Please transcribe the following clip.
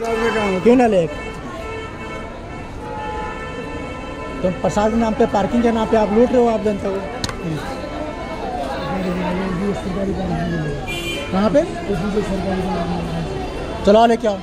क्यों ना ले? तो प्रसाद के नाम पे पार्किंग के नाम पे आप लूट रहे हो आप जनता को कहाँ पे? चलो लेके आओ